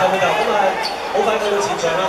係咪就咁啊？好快到到前場啦！